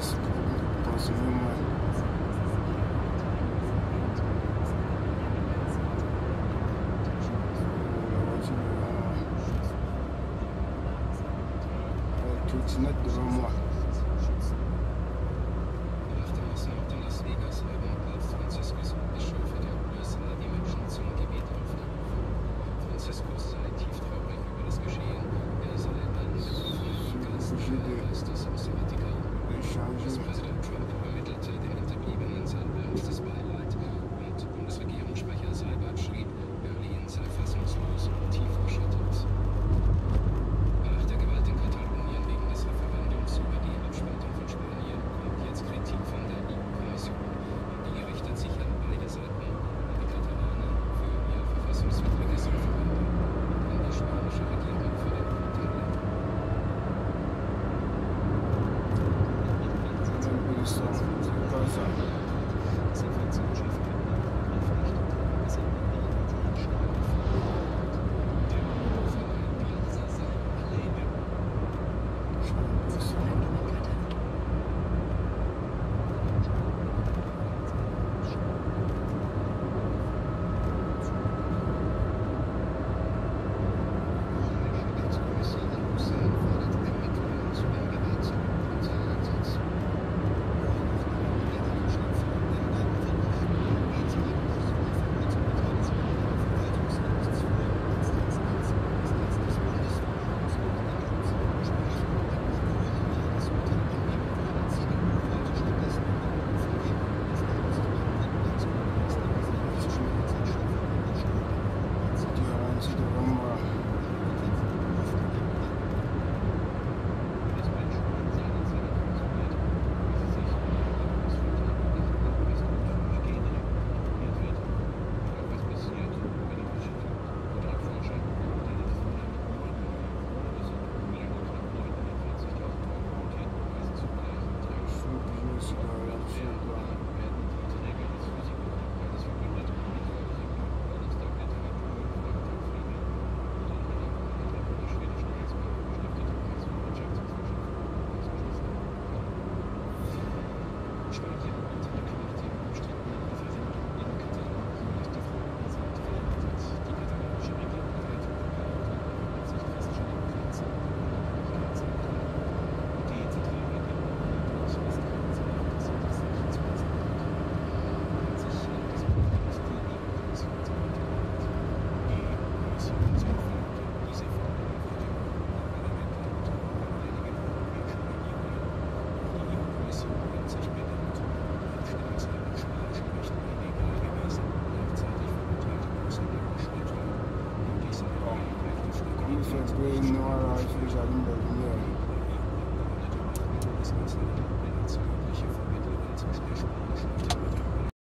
здесь подразумеваем Владимира Валентина Драма. 歌手，歌手。Thank you. we know our rights regarding the yeah.